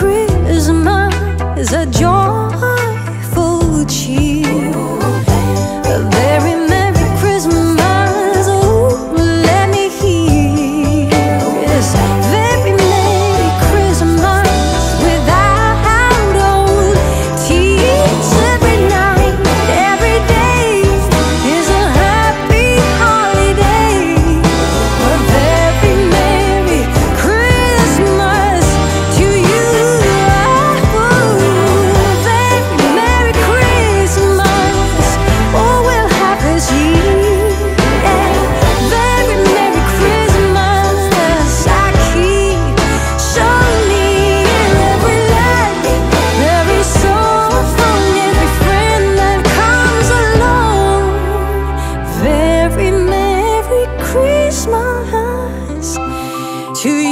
Christmas to 去。